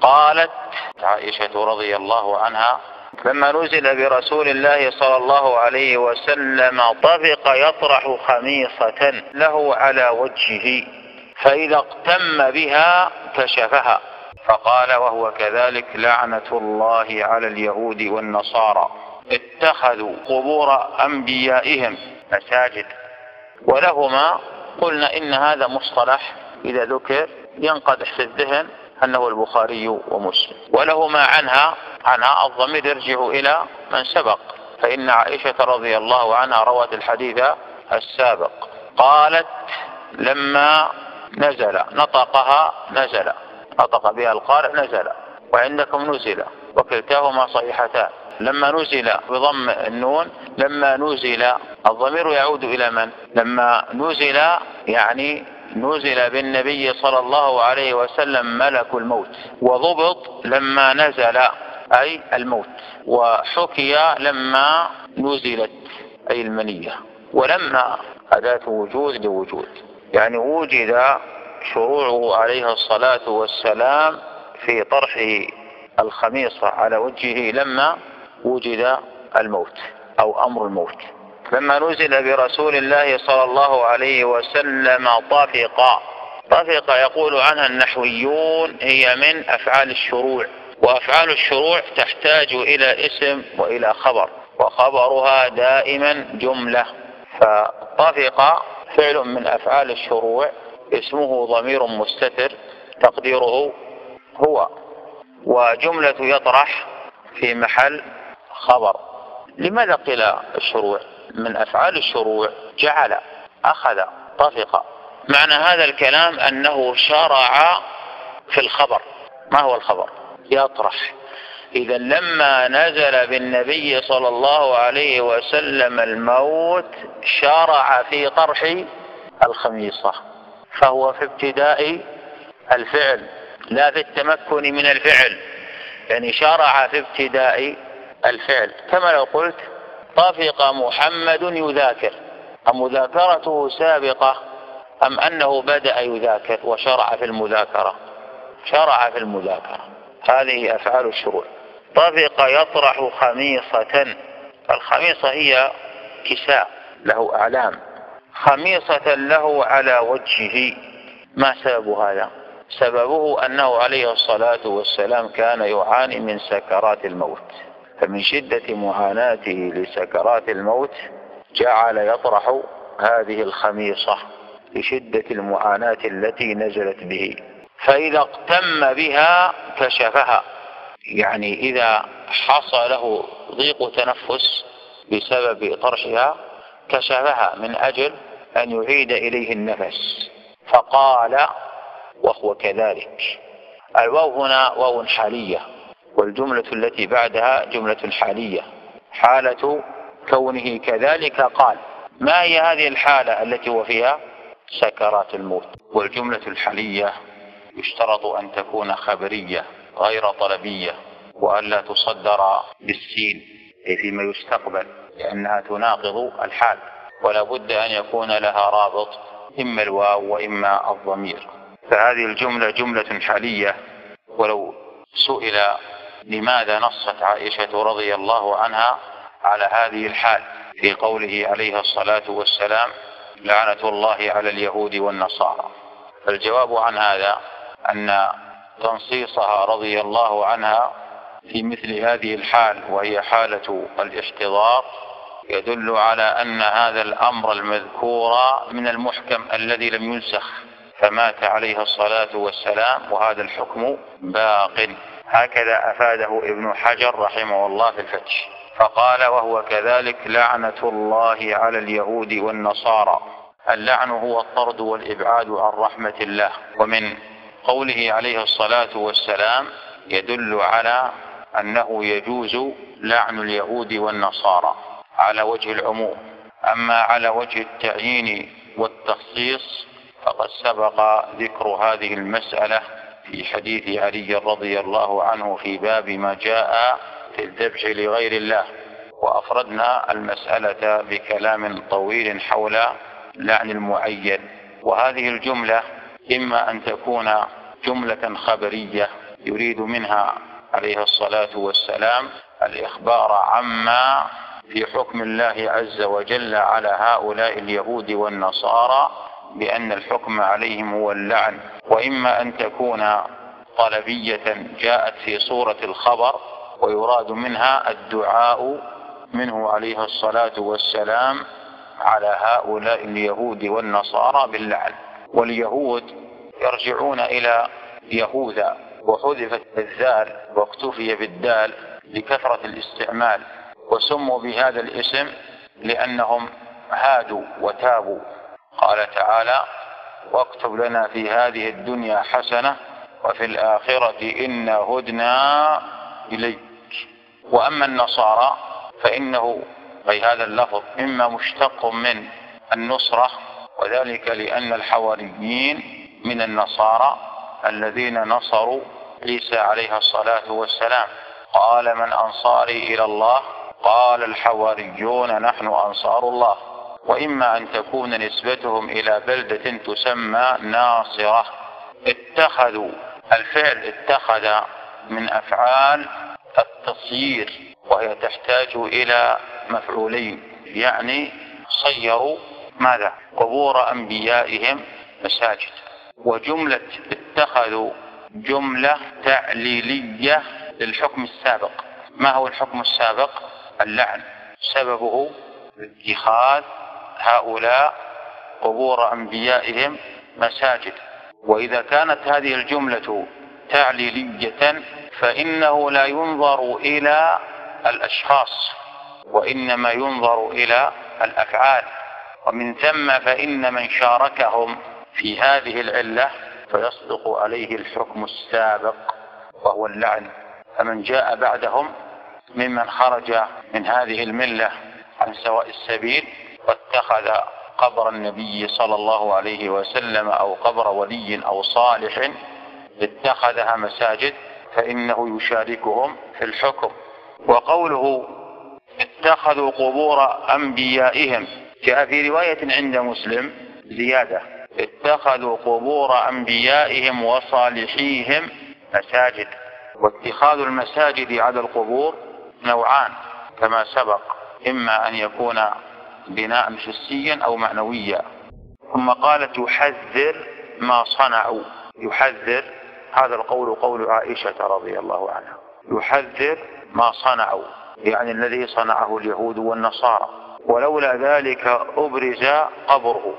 قالت عائشة رضي الله عنها لما نزل برسول الله صلى الله عليه وسلم طفق يطرح خميصة له على وجهه فإذا اقتم بها كشفها فقال وهو كذلك لعنة الله على اليهود والنصارى اتخذوا قبور أنبيائهم مساجد ولهما قلنا إن هذا مصطلح إذا ذكر ينقدح في الذهن أنه البخاري ومسلم. ولهما عنها عنها الضمير يرجع إلى من سبق. فإن عائشة رضي الله عنها روت الحديث السابق. قالت لما نزل نطقها نزل. نطق بها القارئ نزل. وعندكم نزل. وكلتاهما صحيحتان. لما نزل بضم النون لما نزل الضمير يعود إلى من؟ لما نزل يعني نزل بالنبي صلى الله عليه وسلم ملك الموت وضبط لما نزل أي الموت وحكي لما نزلت أي المنية ولما أداة وجود لوجود. يعني وجد شروعه عليه الصلاة والسلام في طرح الخميصة على وجهه لما وجد الموت أو أمر الموت. لما نزل برسول الله صلى الله عليه وسلم طفق طفق يقول عنها النحويون هي من أفعال الشروع وأفعال الشروع تحتاج إلى اسم وإلى خبر وخبرها دائما جملة. فطفق فعل من أفعال الشروع اسمه ضمير مستتر تقديره هو. وجملة يطرح في محل خبر. لماذا قيل الشروع؟ من أفعال الشروع جعل أخذ طفق. معنى هذا الكلام أنه شرع في الخبر. ما هو الخبر؟ يطرح. إذا لما نزل بالنبي صلى الله عليه وسلم الموت شرع في طرح الخميصة. فهو في ابتداء الفعل لا في التمكن من الفعل. يعني شرع في ابتداء الفعل. كما لو قلت طفق محمد يذاكر. أمذاكرته سابقة أم أنه بدأ يذاكر وشرع في المذاكرة؟ شرع في المذاكرة. هذه أفعال الشروع. طفق يطرح خميصة. الخميصة هي كساء له أعلام. خميصة له على وجهه. ما سبب هذا؟ سببه أنه عليه الصلاة والسلام كان يعاني من سكرات الموت. فمن شدة معاناته لسكرات الموت جعل يطرح هذه الخميصة لشدة المعاناة التي نزلت به. فإذا اقتم بها كشفها. يعني إذا حصل له ضيق تنفس بسبب طرحها كشفها من أجل أن يعيد إليه النفس. فقال وهو كذلك. الواو هنا واو حالية. والجملة التي بعدها جملة حالية حالة كونه كذلك قال. ما هي هذه الحالة التي هو فيها؟ سكرات الموت. والجملة الحالية يشترط أن تكون خبرية غير طلبية وألا تصدر بالسين أي فيما يستقبل لأنها تناقض الحال. ولا بد أن يكون لها رابط إما الواو وإما الضمير. فهذه الجملة جملة حالية. ولو سئل لماذا نصت عائشة رضي الله عنها على هذه الحال؟ في قوله عليه الصلاة والسلام لعنة الله على اليهود والنصارى. الجواب عن هذا أن تنصيصها رضي الله عنها في مثل هذه الحال وهي حالة الاحتضار يدل على أن هذا الأمر المذكور من المحكم الذي لم ينسخ فمات عليه الصلاة والسلام وهذا الحكم باق. هكذا أفاده ابن حجر رحمه الله في الفتح. فقال وهو كذلك لعنة الله على اليهود والنصارى. اللعن هو الطرد والإبعاد عن رحمة الله. ومن قوله عليه الصلاة والسلام يدل على أنه يجوز لعن اليهود والنصارى على وجه العموم. أما على وجه التعيين والتخصيص فقد سبق ذكر هذه المسألة في حديث علي رضي الله عنه في باب ما جاء في الذبح لغير الله. وأفردنا المسألة بكلام طويل حول لعن المعين. وهذه الجملة إما أن تكون جملة خبرية يريد منها عليه الصلاة والسلام الإخبار عما في حكم الله عز وجل على هؤلاء اليهود والنصارى بأن الحكم عليهم هو اللعن. وإما أن تكون طلبية جاءت في صورة الخبر ويراد منها الدعاء منه عليه الصلاة والسلام على هؤلاء اليهود والنصارى باللعن. واليهود يرجعون إلى يهوذا وحذفت الذال واكتفي بالدال لكثرة الاستعمال وسموا بهذا الاسم لأنهم هادوا وتابوا. قال تعالى واكتب لنا في هذه الدنيا حسنة وفي الآخرة إنا هدنا إليك. وأما النصارى فإنه أي هذا اللفظ إما مشتق من النصرة وذلك لأن الحواريين من النصارى الذين نصروا عيسى عليه الصلاة والسلام. قال من أنصاري إلى الله؟ قال الحواريون نحن أنصار الله. وإما أن تكون نسبتهم إلى بلدة تسمى ناصرة. اتخذوا الفعل اتخذ من أفعال التصيير وهي تحتاج إلى مفعولين يعني صيروا ماذا؟ قبور أنبيائهم مساجد. وجملة اتخذوا جملة تعليلية للحكم السابق. ما هو الحكم السابق؟ اللعن. سببه اتخاذ هؤلاء قبور أنبيائهم مساجد. وإذا كانت هذه الجملة تعليلية فإنه لا ينظر إلى الأشخاص وإنما ينظر إلى الأفعال. ومن ثم فإن من شاركهم في هذه العلة فيصدق عليه الحكم السابق وهو اللعن. فمن جاء بعدهم ممن خرج من هذه الملة عن سواء السبيل واتخذ قبر النبي صلى الله عليه وسلم أو قبر ولي أو صالح اتخذها مساجد فإنه يشاركهم في الحكم. وقوله اتخذوا قبور أنبيائهم جاء في رواية عند مسلم زيادة اتخذوا قبور أنبيائهم وصالحيهم مساجد. واتخاذ المساجد على القبور نوعان كما سبق إما أن يكون بناء حسيا أو معنويا. ثم قال تحذر ما صنعوا. يحذر هذا القول قول عائشة رضي الله عنها. يحذر ما صنعوا يعني الذي صنعه اليهود والنصارى. ولولا ذلك أبرز قبره.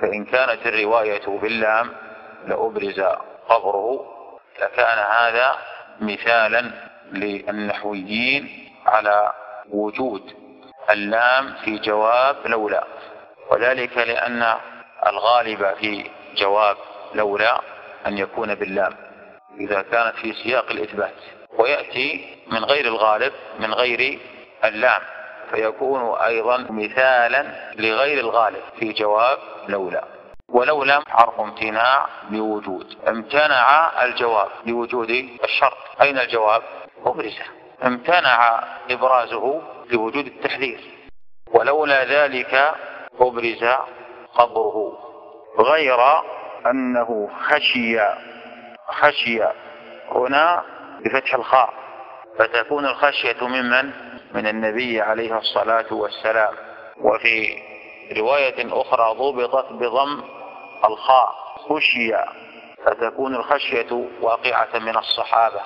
فإن كانت الرواية باللام لأبرز قبره. لكان هذا مثالا للنحويين على وجود اللام في جواب لولا. وذلك لأن الغالب في جواب لولا أن يكون باللام إذا كانت في سياق الإثبات. ويأتي من غير الغالب من غير اللام فيكون أيضا مثالا لغير الغالب في جواب لولا. ولولا حرف امتناع بوجود امتنع الجواب بوجود الشرط. أين الجواب؟ أبرزه امتنع إبرازه لوجود التحذير. ولولا ذلك أبرز قبره. غير أنه خشي خشي هنا بفتح الخاء. فتكون الخشية ممن؟ من النبي عليه الصلاة والسلام. وفي رواية أخرى ضبطت بضم الخاء. خشي فتكون الخشية واقعة من الصحابة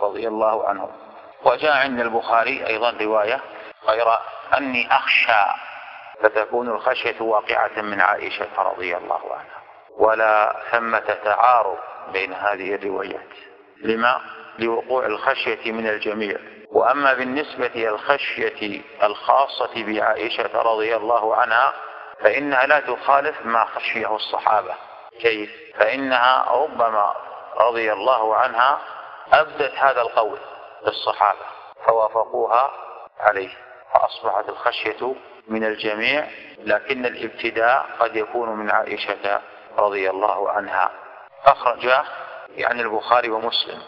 رضي الله عنهم. وجاء عند البخاري أيضا رواية غير أني أخشى فتكون الخشية واقعة من عائشة رضي الله عنها. ولا ثمة تعارض بين هذه الروايات. لما؟ لوقوع الخشية من الجميع. وأما بالنسبة إلى الخشية الخاصة بعائشة رضي الله عنها فإنها لا تخالف ما خشيه الصحابة. كيف؟ فإنها ربما رضي الله عنها أبدت هذا القول. للصحابة فوافقوها عليه فأصبحت الخشية من الجميع لكن الابتداء قد يكون من عائشة رضي الله عنها. أخرج يعني البخاري ومسلم.